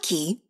psyche